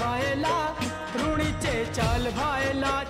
भायला ऋणीचे चाल भायला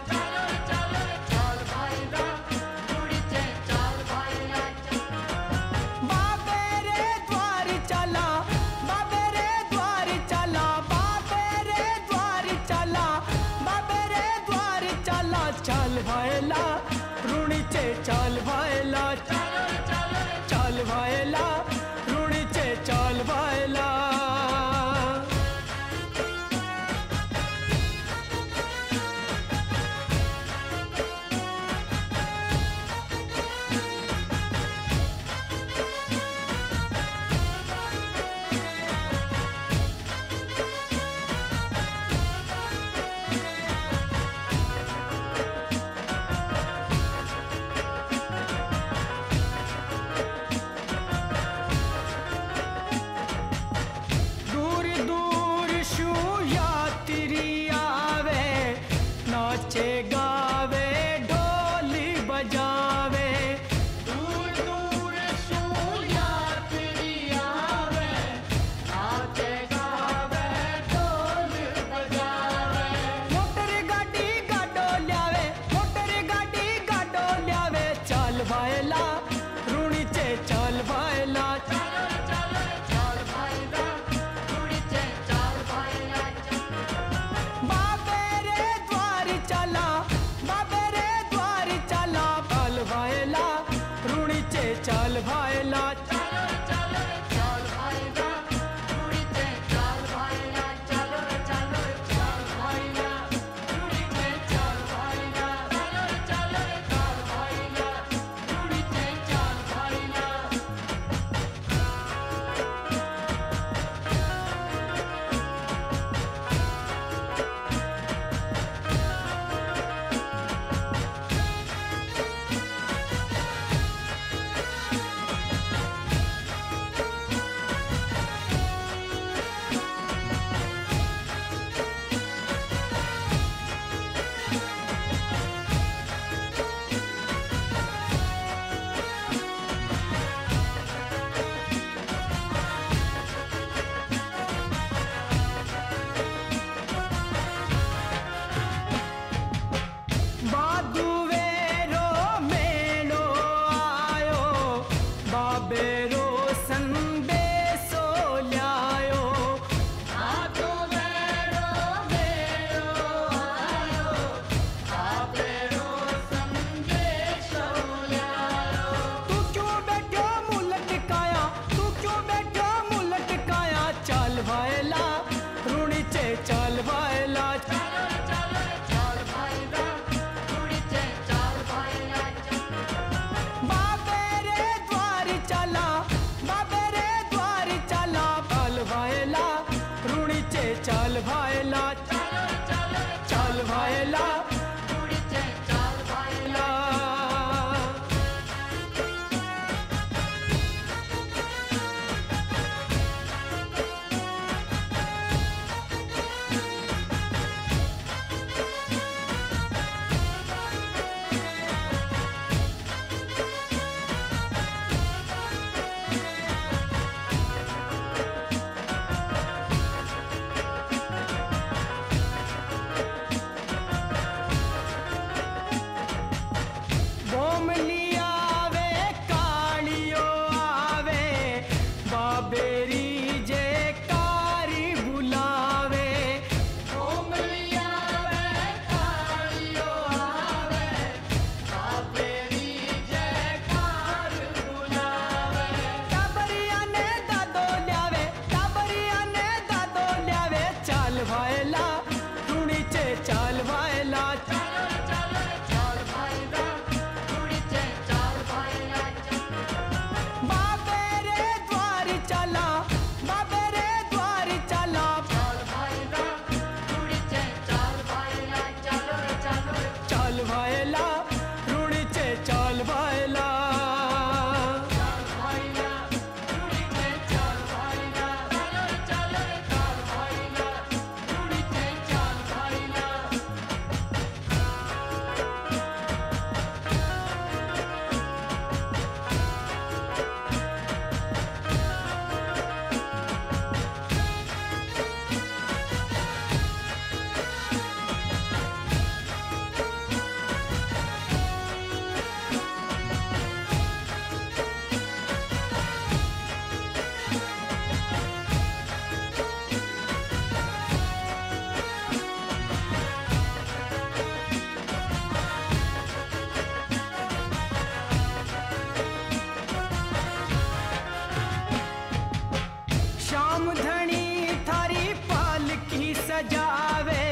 रामधनी थारी पाल की सजावे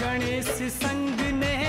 गणेश संग ने